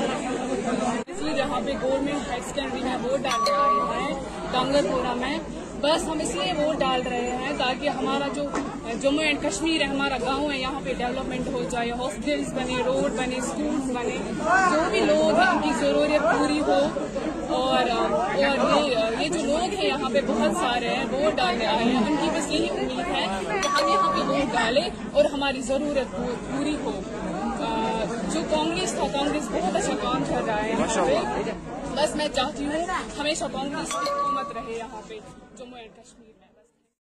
इसलिए जहाँ पे गवर्नमेंट हाई सेकेंडरी में वोट डालने आए हैं। कांगरपुरा में। बस हम इसलिए वोट डाल रहे हैं ताकि हमारा जो जम्मू एंड कश्मीर है, हमारा गाँव है, यहाँ पे डेवलपमेंट हो जाए, हॉस्पिटल्स बने, रोड बने, स्कूल्स बने, जो भी लोग हैं, उनकी ज़रूरत पूरी हो। और और ये ये जो लोग हैं, यहाँ पे बहुत सारे हैं, वोट डालने आए हैं। उनकी बस यही उम्मीद है कि हम यहाँ पे वोट डालें और हमारी ज़रूरत पूरी हो। जो कांग्रेस था, कांग्रेस बहुत अच्छा काम कर रहा है यहाँ पे। बस मैं चाहती हूँ हमेशा कांग्रेस की हुकूमत रहे यहाँ पे जम्मू एंड कश्मीर